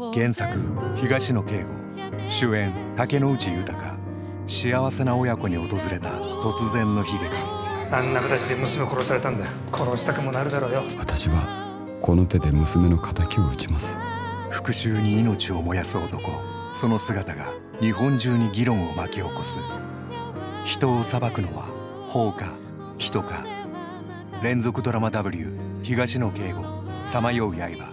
原作東野圭吾主演竹野内豊幸せな親子に訪れた突然の悲劇。あんな形で娘殺されたんだ殺したくもなるだろうよ。私はこの手で娘の敵を討ちます。復讐に命を燃やす男その姿が日本中に議論を巻き起こす。人を裁くのは法か人か。連続ドラマ W 東野圭吾さまよう刃。